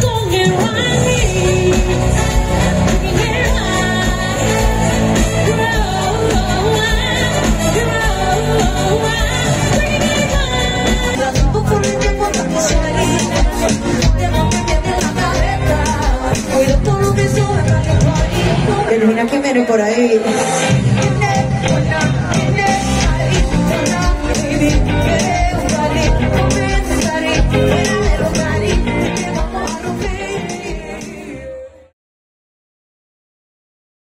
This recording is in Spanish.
Don't get. Bueno, una que viene por ahí.